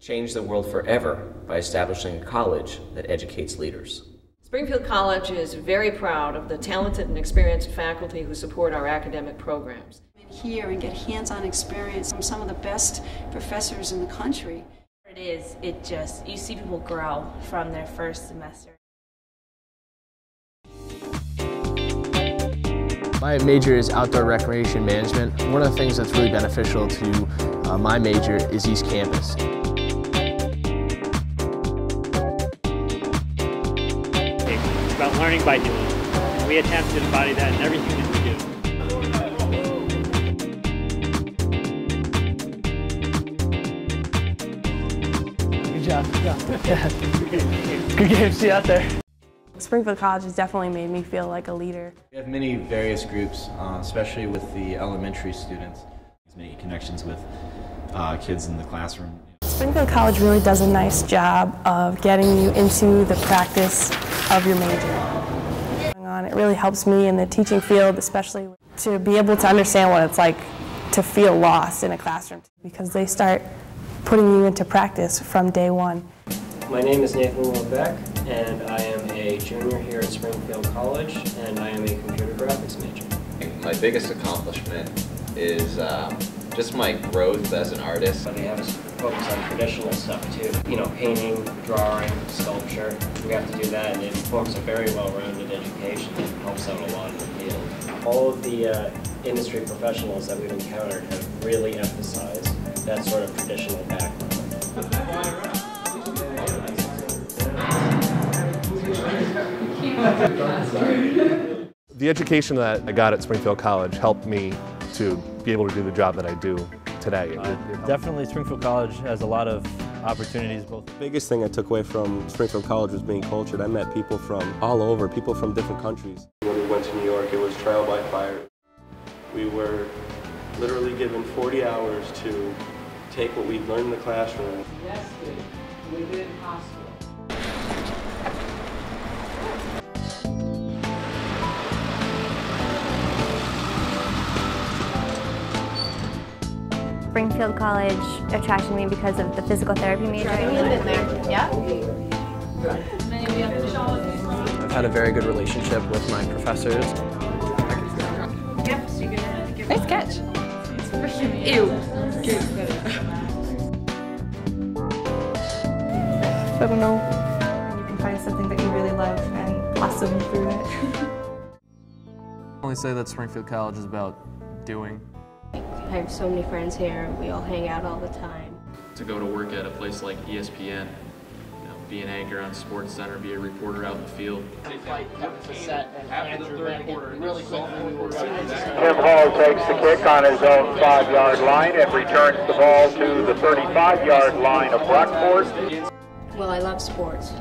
Change the world forever by establishing a college that educates leaders. Springfield College is very proud of the talented and experienced faculty who support our academic programs. Here and get hands-on experience from some of the best professors in the country. It is, it just, you see people grow from their first semester. My major is outdoor recreation management. One of the things that's really beneficial to uh, my major is East Campus. It's about learning by doing. And we attempt to embody that in everything that we do. Good job. Yeah. Good game. See you out there. Springfield College has definitely made me feel like a leader. We have many various groups, uh, especially with the elementary students. Making connections with uh, kids in the classroom. Springfield College really does a nice job of getting you into the practice of your major. It really helps me in the teaching field, especially to be able to understand what it's like to feel lost in a classroom because they start putting you into practice from day one. My name is Nathan Lebeck, and I am a junior here at Springfield College, and I am a computer graphics major. My biggest accomplishment is um, just my growth as an artist. They have us focus on traditional stuff too, you know, painting, drawing, sculpture. We have to do that, and it forms a very well-rounded education that helps out a lot in the field. All of the uh, industry professionals that we've encountered have really emphasized that sort of traditional background. The education that I got at Springfield College helped me to be able to do the job that I do today. Uh, definitely Springfield College has a lot of opportunities. Both. The biggest thing I took away from Springfield College was being cultured. I met people from all over, people from different countries. When we went to New York, it was trial by fire. We were literally given 40 hours to take what we'd learned in the classroom. Nested within hospital. Springfield College attracted me because of the physical therapy major. Yeah. I've had a very good relationship with my professors. Nice catch. Ew. I don't know. You can find something that you really love and blossom through it. I only say that Springfield College is about doing. I have so many friends here. We all hang out all the time. To go to work at a place like ESPN, you know, be an anchor on Sports Center, be a reporter out in the field. Tim Hall takes the kick on his own five-yard line and returns the ball to the 35-yard line of Brockport. Well, I love sports.